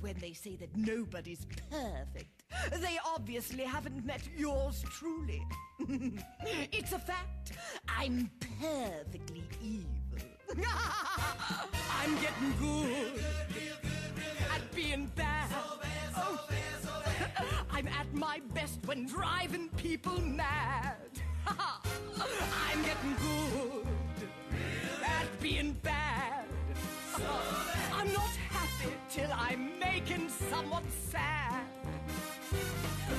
When they say that nobody's perfect, they obviously haven't met yours truly. it's a fact. I'm perfectly evil. I'm getting good at being bad. Oh, I'm at my best when driving people mad. I'm getting good making someone sad.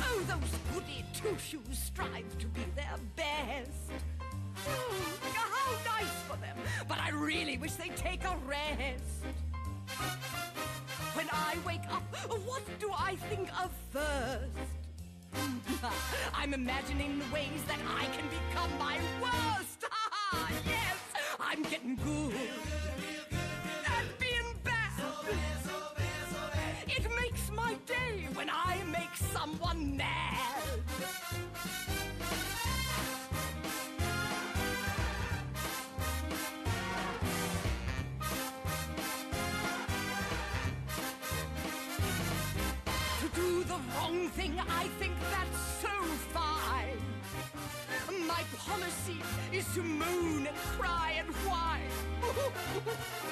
Oh, those goody two shoes strive to be their best. Oh, how nice for them, but I really wish they'd take a rest. When I wake up, what do I think of first? I'm imagining the ways that I can become my worst. yes, I'm getting good It makes my day when I make someone mad. To do the wrong thing, I think that's so fine. My policy is to moan and cry and whine.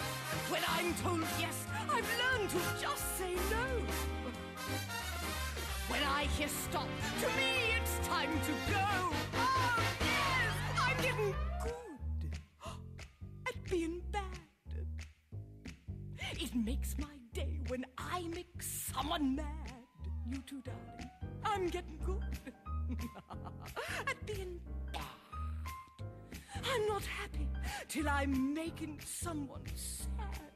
when I'm told yes, I've learned to just say no. When I hear stop, to me it's time to go. Oh, yes, I'm getting good at being bad. It makes my day when I make someone mad. You too, darling. I'm getting good at being bad. I'm not happy till I'm making someone sad.